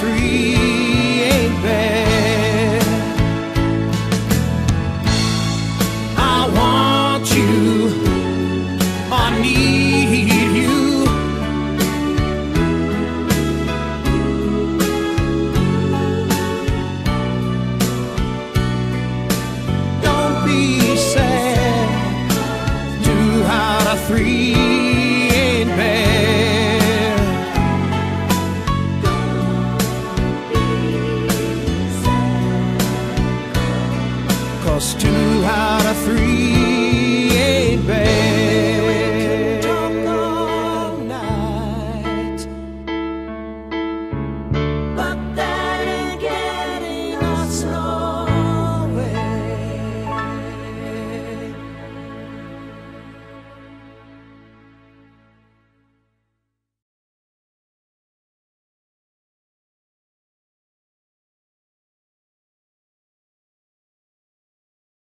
free ain't bad. I want you, I need you. Don't be sad, two out of three. two out of three.